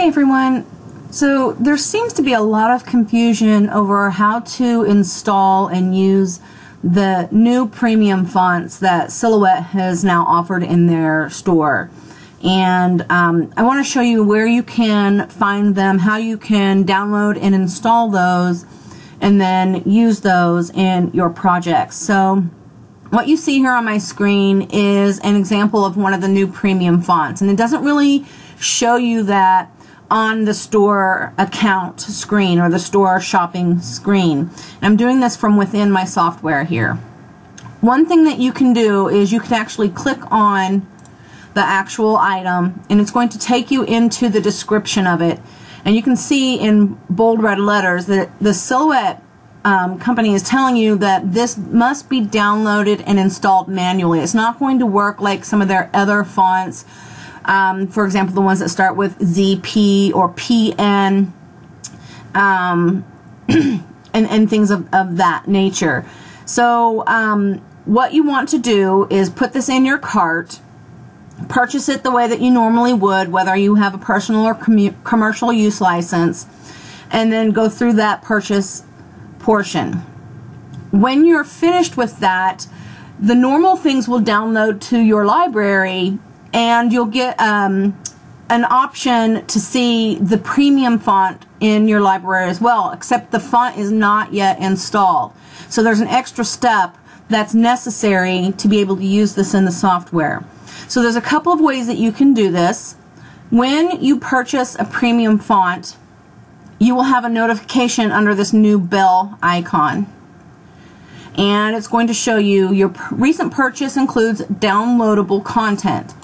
Hey everyone. So there seems to be a lot of confusion over how to install and use the new premium fonts that Silhouette has now offered in their store. And um, I want to show you where you can find them, how you can download and install those, and then use those in your projects. So what you see here on my screen is an example of one of the new premium fonts. And it doesn't really show you that on the store account screen or the store shopping screen. And I'm doing this from within my software here. One thing that you can do is you can actually click on the actual item and it's going to take you into the description of it. And you can see in bold red letters that the Silhouette um, company is telling you that this must be downloaded and installed manually. It's not going to work like some of their other fonts um, for example, the ones that start with ZP or PN, um, and, and things of, of that nature. So, um, what you want to do is put this in your cart, purchase it the way that you normally would, whether you have a personal or com commercial use license, and then go through that purchase portion. When you're finished with that, the normal things will download to your library and you'll get um, an option to see the premium font in your library as well, except the font is not yet installed. So there's an extra step that's necessary to be able to use this in the software. So there's a couple of ways that you can do this. When you purchase a premium font, you will have a notification under this new bell icon. And it's going to show you your recent purchase includes downloadable content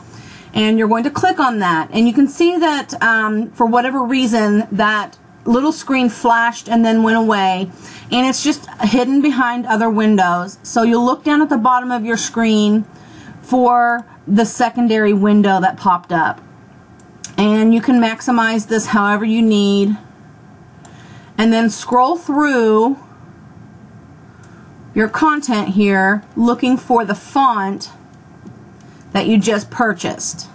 and you're going to click on that. And you can see that um, for whatever reason that little screen flashed and then went away. And it's just hidden behind other windows. So you'll look down at the bottom of your screen for the secondary window that popped up. And you can maximize this however you need. And then scroll through your content here looking for the font that you just purchased.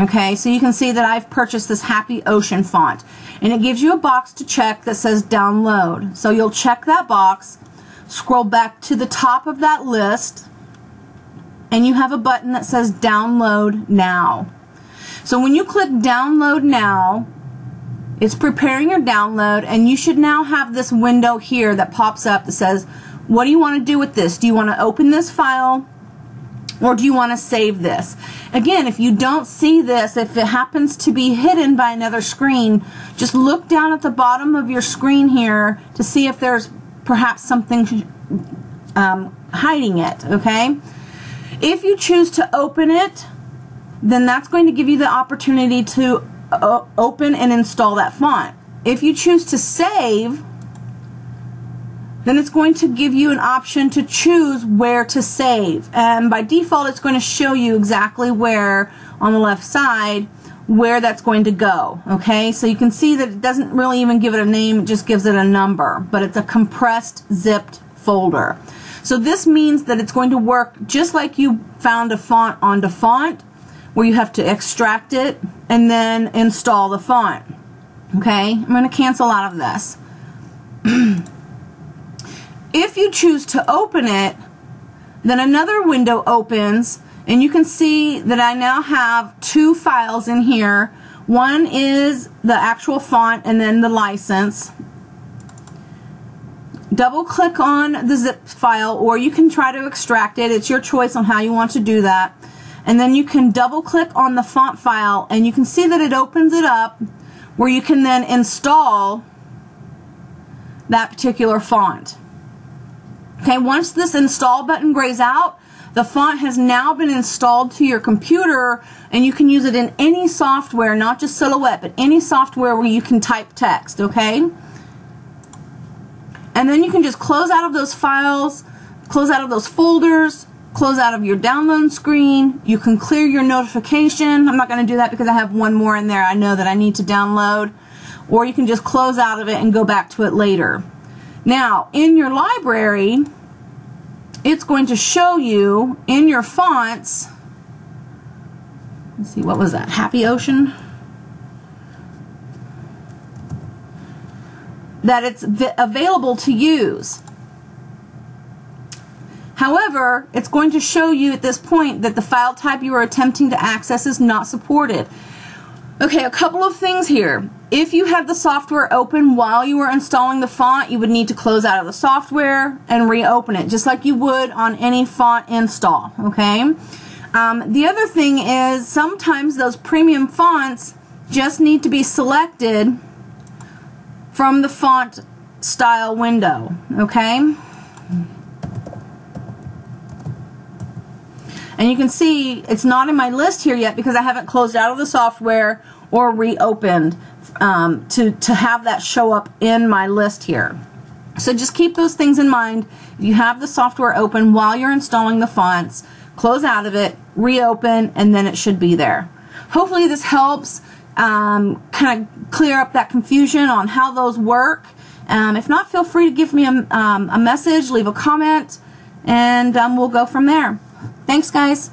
Okay, so you can see that I've purchased this Happy Ocean font. And it gives you a box to check that says download. So you'll check that box, scroll back to the top of that list, and you have a button that says download now. So when you click download now, it's preparing your download and you should now have this window here that pops up that says, what do you want to do with this? Do you want to open this file? Or do you want to save this? Again, if you don't see this, if it happens to be hidden by another screen, just look down at the bottom of your screen here to see if there's perhaps something um, hiding it, okay? If you choose to open it, then that's going to give you the opportunity to uh, open and install that font. If you choose to save, then it's going to give you an option to choose where to save. And by default, it's going to show you exactly where on the left side where that's going to go. Okay, so you can see that it doesn't really even give it a name, it just gives it a number, but it's a compressed zipped folder. So this means that it's going to work just like you found a font on DaFont, where you have to extract it and then install the font. Okay, I'm going to cancel out of this. If you choose to open it, then another window opens and you can see that I now have two files in here. One is the actual font and then the license. Double click on the zip file or you can try to extract it. It's your choice on how you want to do that. And then you can double click on the font file and you can see that it opens it up where you can then install that particular font. Okay, once this install button grays out, the font has now been installed to your computer and you can use it in any software, not just Silhouette, but any software where you can type text, okay? And then you can just close out of those files, close out of those folders, close out of your download screen. You can clear your notification. I'm not going to do that because I have one more in there I know that I need to download. Or you can just close out of it and go back to it later. Now, in your library, it's going to show you in your fonts, let's see, what was that, Happy Ocean? That it's available to use. However, it's going to show you at this point that the file type you are attempting to access is not supported. Okay, a couple of things here. If you had the software open while you were installing the font, you would need to close out of the software and reopen it, just like you would on any font install, okay? Um, the other thing is sometimes those premium fonts just need to be selected from the font style window, okay? And you can see it's not in my list here yet because I haven't closed out of the software or reopened um, to, to have that show up in my list here. So just keep those things in mind. If you have the software open while you're installing the fonts, close out of it, reopen, and then it should be there. Hopefully this helps um, kind of clear up that confusion on how those work. Um, if not, feel free to give me a, um, a message, leave a comment, and um, we'll go from there. Thanks, guys.